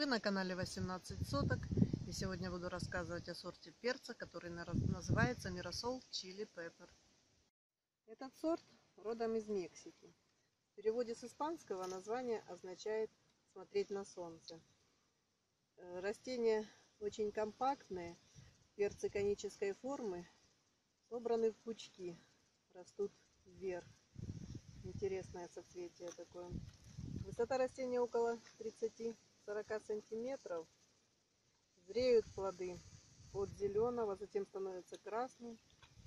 Вы на канале 18 соток и сегодня буду рассказывать о сорте перца, который называется Миросол Чили Пеппер. Этот сорт родом из Мексики. В переводе с испанского название означает смотреть на солнце. Э, растения очень компактные, перцы конической формы, собраны в пучки, растут вверх. Интересное соцветие такое. Высота растения около 30 40 сантиметров зреют плоды от зеленого, затем становятся красным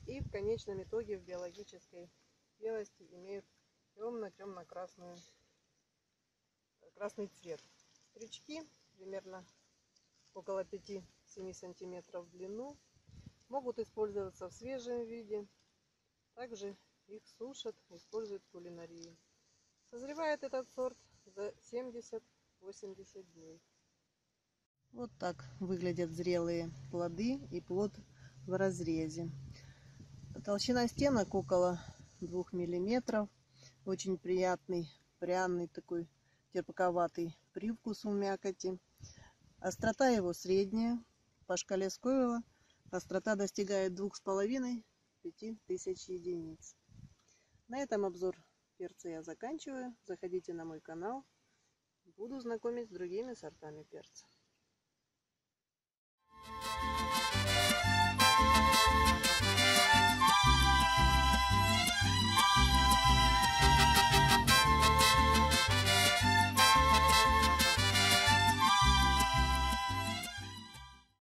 и в конечном итоге в биологической белости имеют темно-темно-красную красный цвет. Стрючки примерно около 5-7 сантиметров в длину могут использоваться в свежем виде. Также их сушат, используют в кулинарии. Созревает этот сорт за 70 80 дней. Вот так выглядят зрелые плоды и плод в разрезе. Толщина стенок около 2 миллиметров. Очень приятный, пряный такой терпковатый привкус у мякоти. Острота его средняя. По шкале Скойла острота достигает 2,5-5 тысяч единиц. На этом обзор перца я заканчиваю. Заходите на мой канал. Буду знакомить с другими сортами перца.